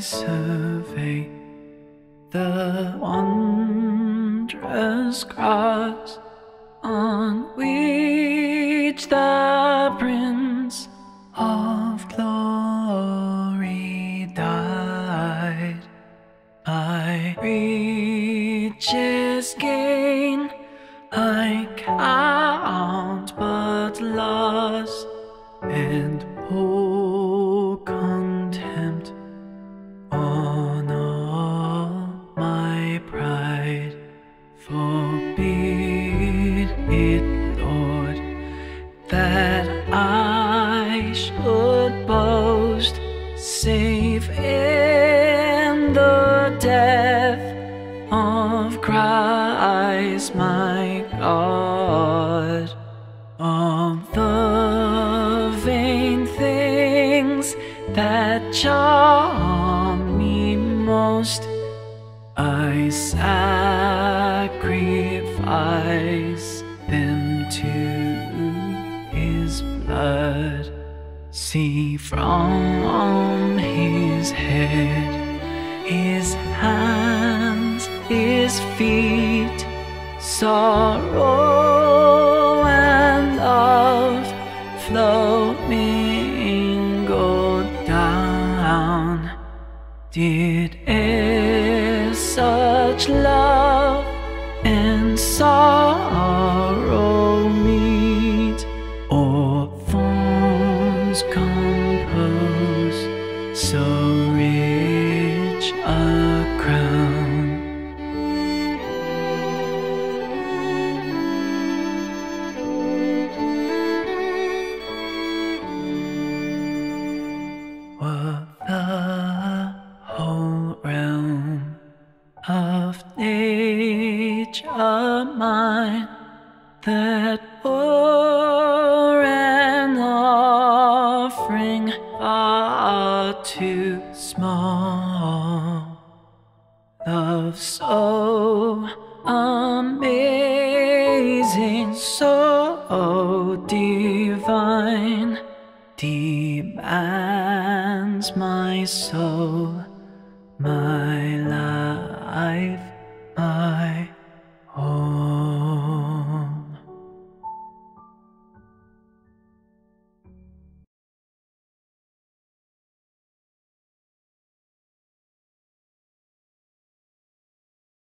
Survey the wondrous cross on which the Prince of Glory died, my riches gave. Forbid it, Lord, that I should boast, save in the death of Christ my God. Of the vain things that charm me most, I sacrifice them to his blood. See from his head, his hands, his feet, sorrow and love flow mingled down. Did e'er such love sorrow meet, or thorns compose nature mine that were an offering far too small. Love so amazing, so divine, demands my soul, my life,